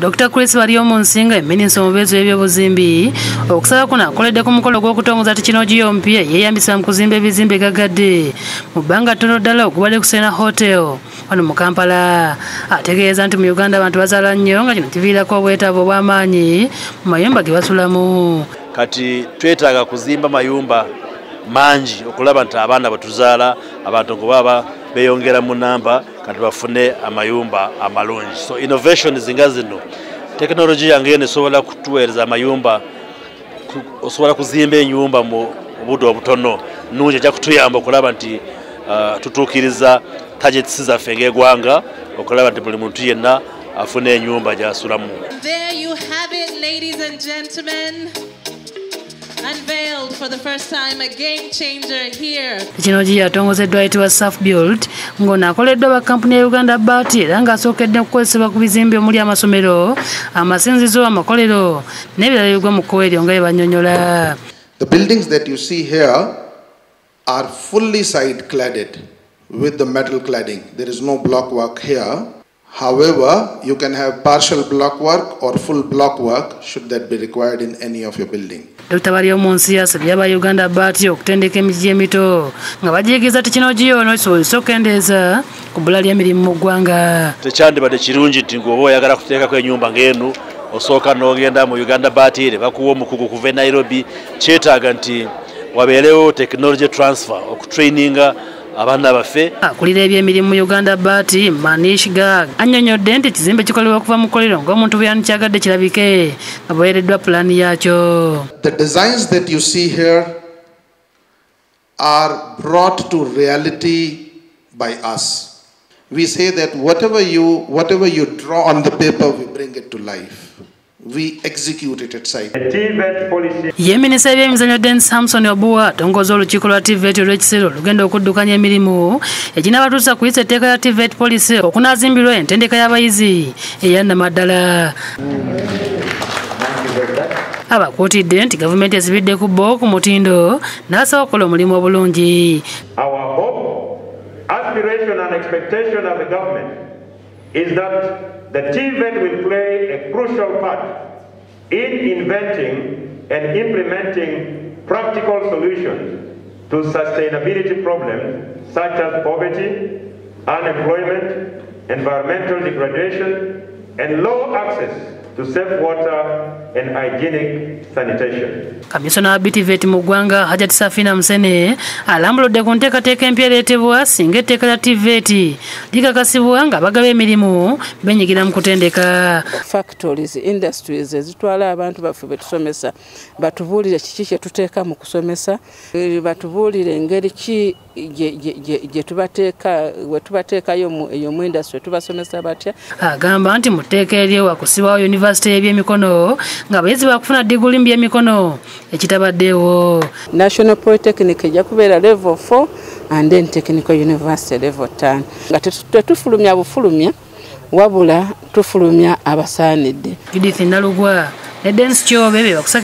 dr. Chris baryomunsinga eminisita omubeezi w'ebyobuzimbi okusaba kuno akoledde ku mukolo gw'okutongoza tekinologiya omupya yeeyambisa mu kuzimba ebizimbe gagadde mu bbanga ttono ddala ogubadde ku sena hotel. Wano mu kampala. Ategeeza nti mu uganda abantu bazaala nnyo nga kino kiviirako obwetaavu obw'amaanyi mu mayumba ge basulamu. Kati twetaaga kuzimba mayumba mangi okulaba nti abaana bwetuzaala abantu ngo baba beyongera mu namba kati bafune amayumba amalungi. So innovations nga zino tekinologiya nga eno esobola kutuweereza amayumba osobola kuzimba enyumba mu budde obutono. Nungi ejja kutuyamba okulaba nti uh, tutuukiriza tagets zaffe ng'eggwanga okulaba nti buli muntu yenna afuna enyumba gy'asulamu. There you have it, ladies and gentlemen. Unveiled for the first time, a game changer here. tekinologiya yatongozeddwa ayitibwa safbuild ng'ono akoleddwa bakampuni ya uganda bat era ng'asookedde kukozesebwa ku bizimbe omuli amasomero amasinzizo amakolero n'ebirala ebigwa mu kkowa eryo nga bye bannyonnyola The buildings that you see here are fully side cladded with the metal cladding. There is no block work here. However, you can have partial block work or full block work should that be required in any of your building. dr baryomunsi asabye aba uganda bati okutendeka emiji emito nga bajeegeza tekinologiya ono kisobozesa okukendeeza ku bbula ly'emirimu mu ggwanga tekyandibadde kirungi nti ng'oba oyagala kuteekako enyumba ng'enu osooka n'ogenda mu uganda bati ne bakuwa omukugu kuva e nairobi kyetaaga nti wabeerewo technology transfer okutraininga abaana baffe ah, akulira ebyemirimu uganda bat manish gag annyonnyodde nti ekizimbe kikolebwa okuva mu kkolero ng'omuntu bwe yandikyagadde kirabike nga bweweereddwa pulaani yaakyo The designs that you see here are brought to reality by us. We say that whatever you whatever you draw on the paper, we bring it to life. We execute it at site. TVET policy ye minisita ebyemizannyo den samson obuwa atongoza olukiiko lwa tvet olw'ekiseera olugenda okuddukanya emirimu eginabatuusa kuyisa etteeka lya tvet policy okunaazimbirwa entendeka y'abayizi eyannamaddala abakuutidde nti gavumenti ezibidde ku bbo ku mutindo n'asaba okukola omulimu obulungi Our hope, aspiration, and expectation of the government is that the TVET will play a crucial part in inventing and implementing practical solutions to sustainability problems such as poverty, unemployment, environmental degradation, and low access to safe water and hygienic sanitation. kamisona wa btvet mu ggwanga hajati safina musene alambuludde ku nteekateeka empya ereetebwa singa etteeka lya tvet likakasibwa nga bagaba emirimu benyigira mu kutendeka. Factories industries ezitwala abantu baffe betusomesa batubuulire kiki kyetuteeka mu kusomesa? Eh, batubuulire engeri ki gye- tubateeka we tubateekayo mu- eyo mu industry tubasomesa batya? Agamba nti mu tteeka eryo wakusibwawo yunivasite y'ebyemikono nga abayizi bakufuna diguli mu byemikono ekitabaddeewo national polytechnic ejja kubeera level 4 and then technical university level 5 nga tetu- tetufulumya bufulumya wabula tufulumya abasaanidde. Judith nalugwa ne densi kyobe be bakusa